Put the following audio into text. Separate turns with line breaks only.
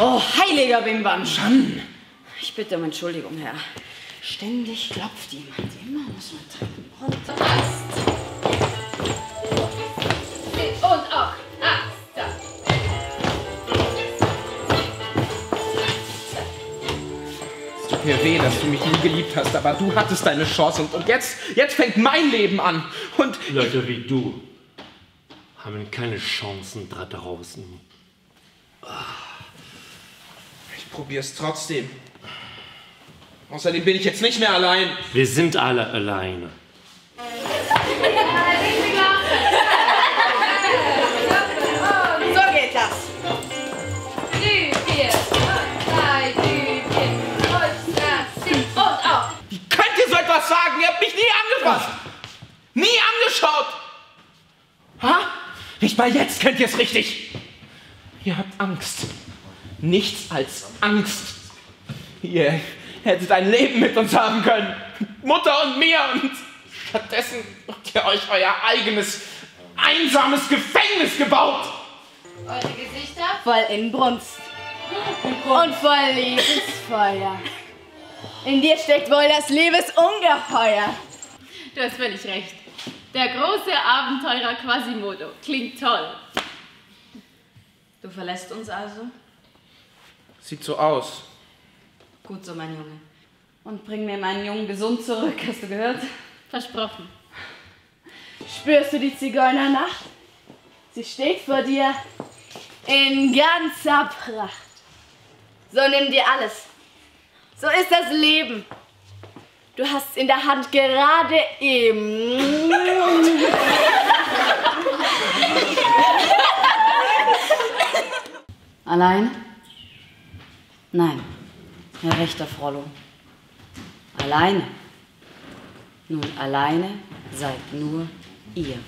heiliger Bimbam.
Jeanne!
Ich bitte um Entschuldigung, Herr. Ständig klopft jemand. Immer muss man treffen. Und
Ast. Und auch Ast.
Es tut mir weh, dass du mich nie geliebt hast, aber du hattest deine Chance und, und jetzt, jetzt fängt mein Leben an. Und
Leute wie du haben keine Chancen da draußen.
Ich probier's trotzdem. Außerdem bin ich jetzt nicht mehr allein.
Wir sind alle alleine.
so geht das.
Wie könnt ihr so etwas sagen? Ihr habt mich nie angefasst. Nie angeschaut. Ha? Nicht mal jetzt kennt ihr es richtig. Ihr habt Angst. Nichts als Angst. Ihr hättet ein Leben mit uns haben können. Mutter und mir. Und stattdessen habt ihr euch euer eigenes, einsames Gefängnis gebaut.
Eure Gesichter?
Voll Inbrunst. Und voll Liebesfeuer. In dir steckt wohl das Liebesungeheuer.
Du hast völlig recht. Der große Abenteurer Quasimodo. Klingt toll.
Du verlässt uns also?
Sieht so aus.
Gut so, mein Junge. Und bring mir meinen Jungen gesund zurück, hast du gehört?
Versprochen.
Spürst du die Zigeunernacht? Sie steht vor dir in ganzer Pracht. So nimm dir alles. So ist das Leben. Du hast in der Hand gerade eben. Allein? Nein, Herr Wächter Frollo. Alleine. Nun, alleine seid nur ihr.